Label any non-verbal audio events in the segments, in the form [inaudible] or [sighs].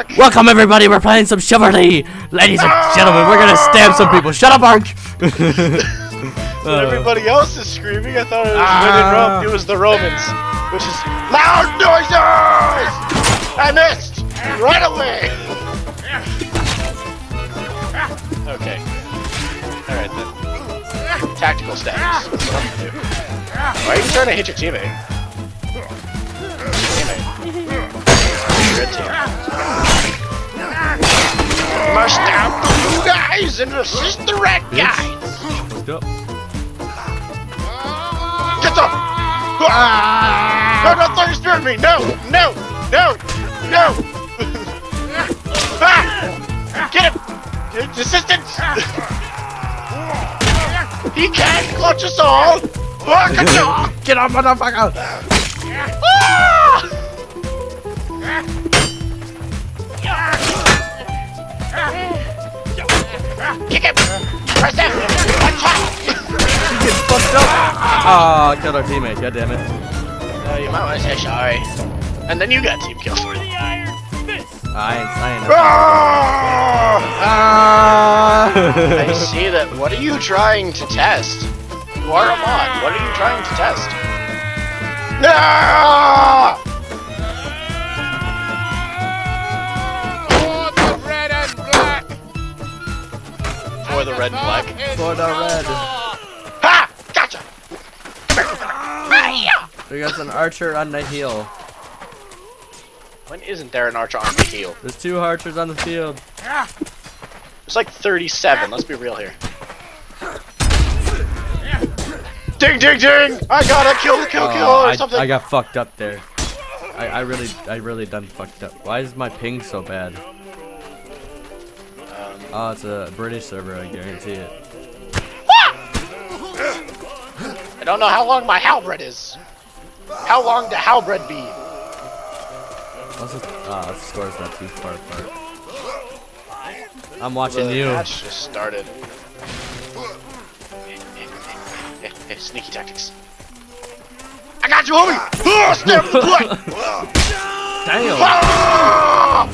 Ark. Welcome everybody, we're playing some chivalry! Ladies and gentlemen, we're gonna stab some people. Shut up, Ark! But [laughs] everybody else is screaming. I thought it was Ah. when Rome. It was the Romans, which is loud noises. I missed right away. Okay. All right then. Tactical stabs. That's what I'm gonna do. Why are you trying to hit your teammate? Teammate. Red team. Must stab the blue guys and assist the red guys. Let's go. Get up! Ah! No, don't throw your me! No! No! No! No! [laughs] ah! Get him! Get Assistance! he can't clutch us all! Get up, motherfucker! Press him! Attack! Get fucked up! Oh, I killed our teammate, god damn it. Oh, you might want to say sorry. And then you got team killed. I ain't, I ain't. Ah! I Ah! see that. What are you trying to test? You are a mod. What are you trying to test? Ah! For the red and black. For the red. Ha! Gotcha! We got an archer on the hill. When isn't there an archer on the heel? There's two archers on the field. It's like 37. Let's be real here. Ding, ding, ding! I gotta kill, kill, kill, Oh, or I, something. I got fucked up there. I, I really, I really done fucked up. Why is my ping so bad? Oh, it's a British server, I guarantee it. I don't know how long my halberd is. How long the halberd be? Oh, the score's not too far apart. I'm watching The you. match just started. [laughs] Sneaky tactics. I got you, homie! Oh, snap the butt! Damn! Ah!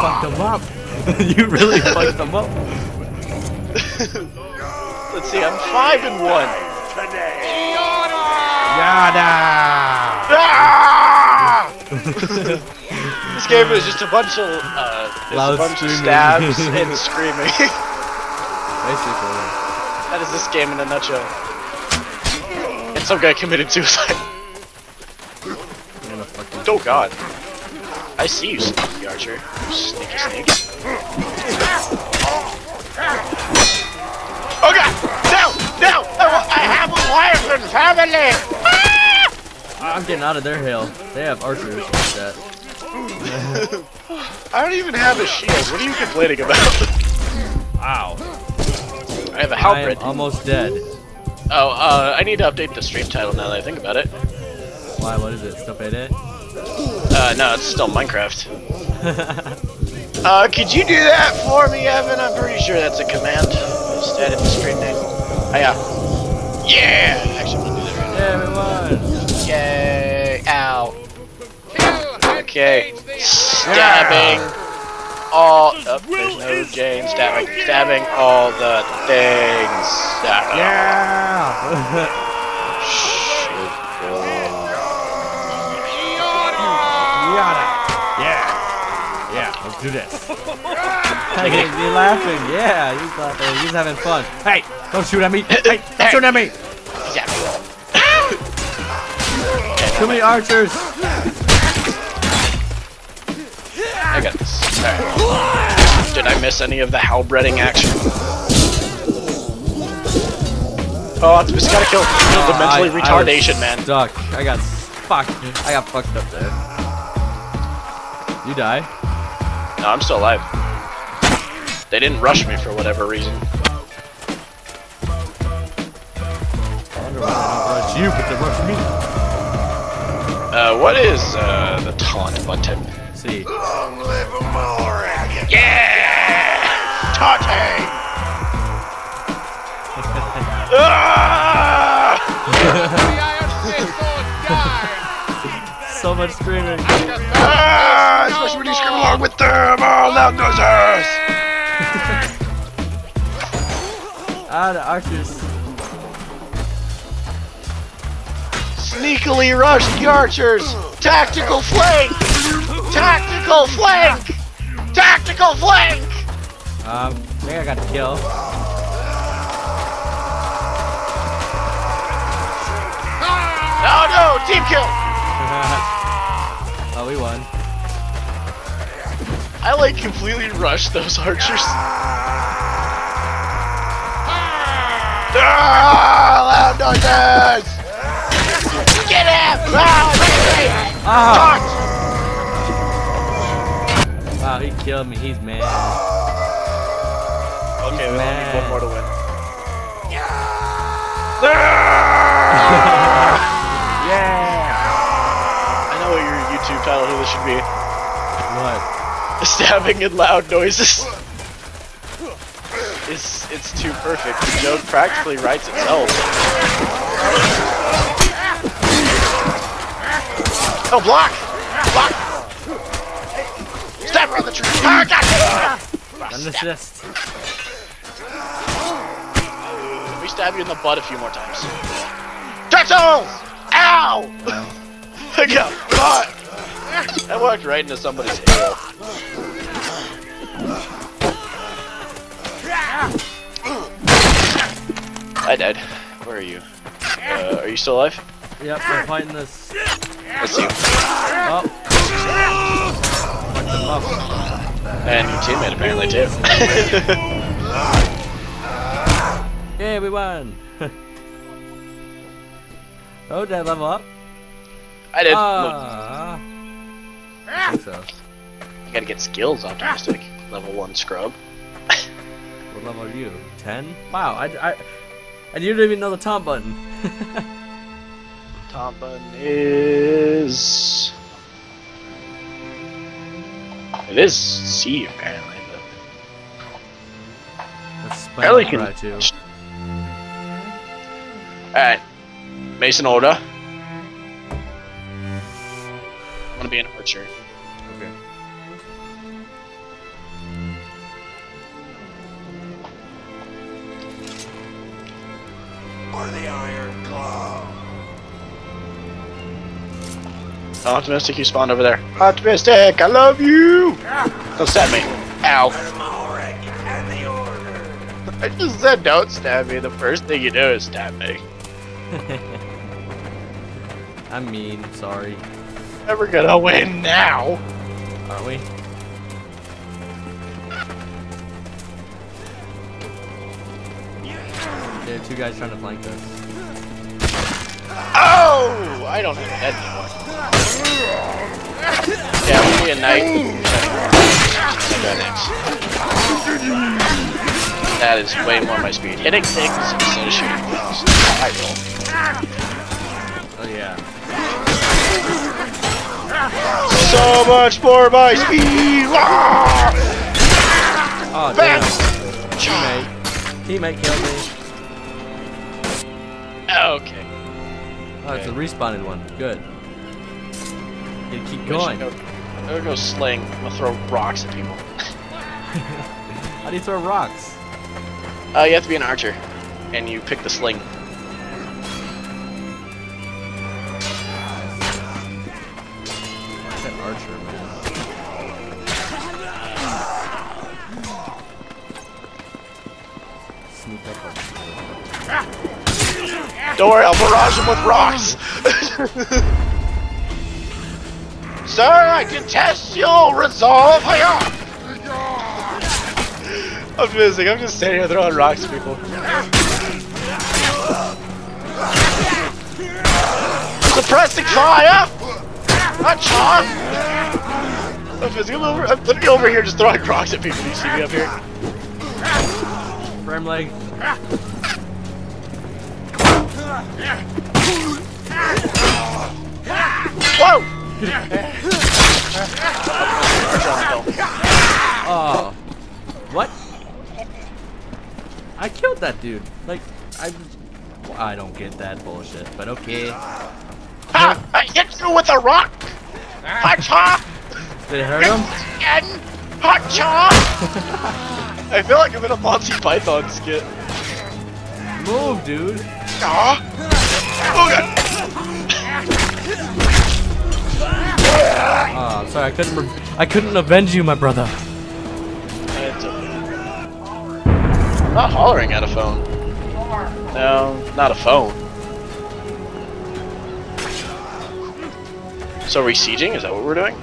fucked him up. [laughs] you really fucked them up. [laughs] Let's see, I'm five and one. Yada! Ah! [laughs] this game is just a bunch of uh, Loud a bunch of stabs and screaming. Basically. that is this game in a nutshell. And some guy committed suicide. I'm gonna fucking Oh god. I see you, sneaky archer. You Sneaky snake. Oh god! No! No! I have a wife and family! Ah! I'm getting out of their hill. They have archers like that. [laughs] I don't even have a shield. What are you complaining about? Wow. I have a I am halberd. almost dead. Oh, uh, I need to update the stream title now that I think about it. Why? What is it? Still payday? Uh, no, it's still Minecraft. [laughs] Uh, could you do that for me, Evan? I'm pretty sure that's a command. Just edit the stream name. Oh, yeah. Yeah! Actually, I'm gonna do that right Everyone! now. Yay! Ow. Okay. Stabbing all. Oh, there's no Jane. Stabbing. Stabbing all the things. Stabbing. Yeah! [laughs] [laughs] Yeah! Yeah, let's do this. Hey, you laughing? Yeah, he's laughing. He's having fun. Hey, don't shoot at me. Hey, don't shoot at me. Yeah. Too many archers. I got this. Alright. Did I miss any of the halberding action? Oh, it's just gotta kill, kill the mentally I- I was retardation, man. Stuck. I got fucked. I got fucked up there. You die? No, I'm still alive. They didn't rush me for whatever reason. I wonder why they don't rush you, but they rush me. Uh, what is, uh, the taunt button? See. Yeah! Taunting! [laughs] Ah! [laughs] much screaming. Ah, especially when you scream along with them. Oh, loud noises. [laughs] Ah, the archers. Sneakily rush the archers. Tactical flank. Tactical flank. Tactical flank. Um, I think I got the kill. No, no, team kill. [laughs] we won. I like completely rushed those archers. Ah, loud noises! Get him! Ah, get me! Ah! Wow, he killed me. He's mad. Okay, we only need one more to win. [laughs] Yeah! I know what YouTube title for this should be. What? [laughs] Stabbing and loud noises. It's it's too perfect. The joke practically writes itself. Oh, block! Block! Stab her on the tree! Ah, God! An assist. Let me stab you in the butt a few more times. Turtles! Ow! [laughs] I got caught! I walked right into somebody's tail. I died. Where are you? Uh, are you still alive? Yep, I'm fighting this. Let's see. Oh. And your teammate apparently too. [laughs] Yeah, we won. [laughs] oh, did I level up? I did. Think so. you gotta get skills optimistic. Level 1 scrub. What level are you? 10? Wow, I, I, I didn't even know the top button. Top button is. It is C apparently. That's Barely spell can- right too. Alright. Mason order. [sighs] I'm gonna be an archer. Optimistic, you spawned over there. Optimistic, I love you! Don't stab me. Ow. I just said don't stab me. The first thing you do is stab me. [laughs] I'm mean, sorry. Never gonna win now. Aren't we? There are two guys trying to flank us. Oh! I don't have a head anymore. Yeah, we'll be a knight. That is way more my speed. Hitting things instead of shooting things. I roll. Oh yeah. So much more my speed! Ah! Oh Bam! damn. Teammate. Teammate killed me. [laughs] Okay. Oh, it's a respawned one. Good. You keep going. go, I'm gonna go sling. I'm gonna throw rocks at people. [laughs] How do you throw rocks? Uh, you have to be an archer, and you pick the sling. What's that archer, man? Don't worry, I'll barrage them with rocks. Sir, I contest your resolve. Hiya! I'm missing. I'm just standing here throwing rocks at people. Suppressing fire! Not charm! I'm, busy. I'm, over, I'm literally over here just throwing rocks at people. Do you see me up here? Frame leg. Whoa! Oh. What? I killed that dude. Like, I. I don't get that bullshit, but okay. Ha! I hit you with a rock! Hacha! Did it hurt him? Again! Hacha! [laughs] I feel like I'm in a Monty Python skit. Move, dude. Ah! Oh god! Oh, sorry, I couldn't. I couldn't avenge you, my brother. I'm not hollering at a phone. No, not a phone. So are we sieging? Is that what we're doing?